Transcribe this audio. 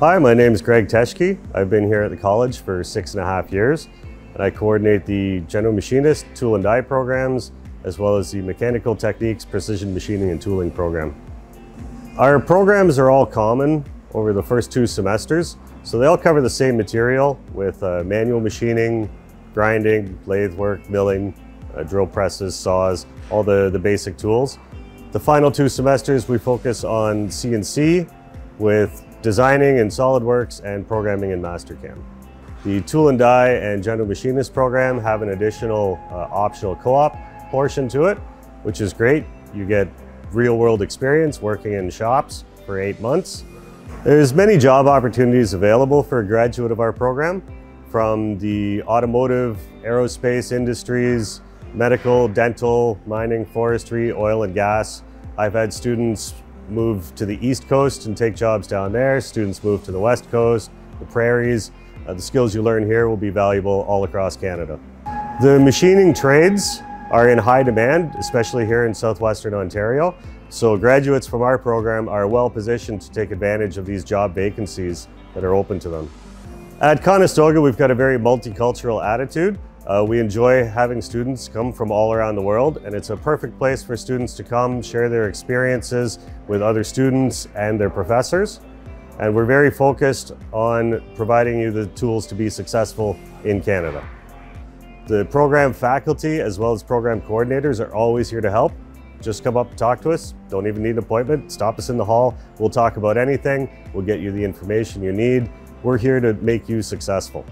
Hi, my name is Greg Teschke. I've been here at the college for six and a half years, and I coordinate the general machinist, tool and die programs, as well as the mechanical techniques, precision machining and tooling program. Our programs are all common over the first two semesters, so they all cover the same material with uh, manual machining, grinding, lathe work, milling, uh, drill presses, saws, all the, the basic tools. The final two semesters we focus on CNC with designing in SolidWorks and programming in Mastercam. The Tool and Die and General Machinist program have an additional uh, optional co-op portion to it, which is great. You get real world experience working in shops for eight months. There's many job opportunities available for a graduate of our program from the automotive, aerospace industries, medical, dental, mining, forestry, oil and gas. I've had students move to the East Coast and take jobs down there. Students move to the West Coast, the prairies. Uh, the skills you learn here will be valuable all across Canada. The machining trades are in high demand, especially here in southwestern Ontario. So graduates from our program are well positioned to take advantage of these job vacancies that are open to them. At Conestoga, we've got a very multicultural attitude. Uh, we enjoy having students come from all around the world and it's a perfect place for students to come share their experiences with other students and their professors. And we're very focused on providing you the tools to be successful in Canada. The program faculty as well as program coordinators are always here to help. Just come up and talk to us. Don't even need an appointment. Stop us in the hall. We'll talk about anything. We'll get you the information you need. We're here to make you successful.